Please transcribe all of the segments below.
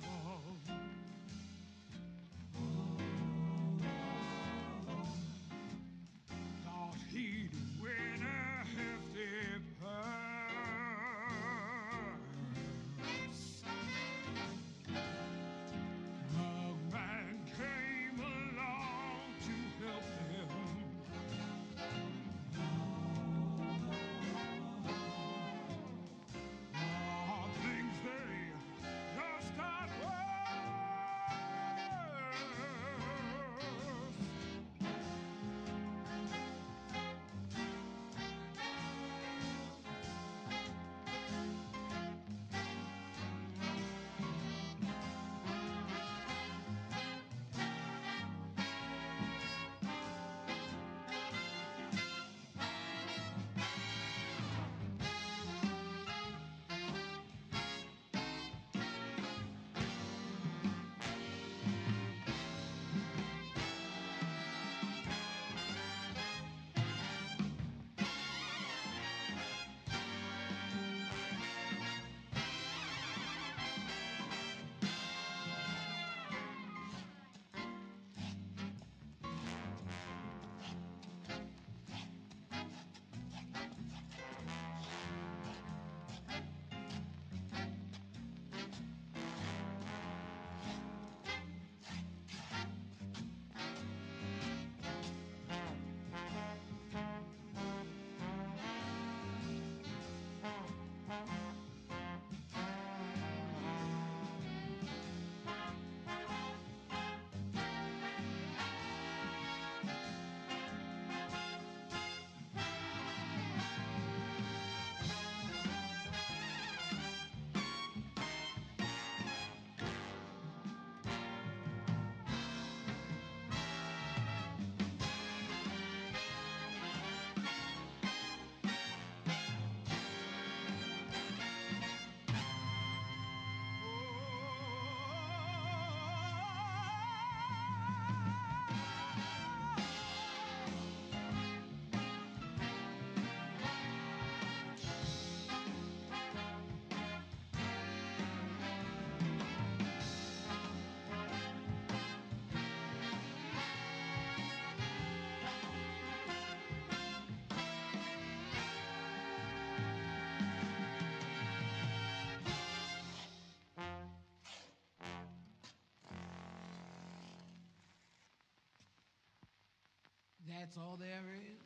travel that's all there is?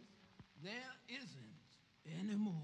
There isn't anymore.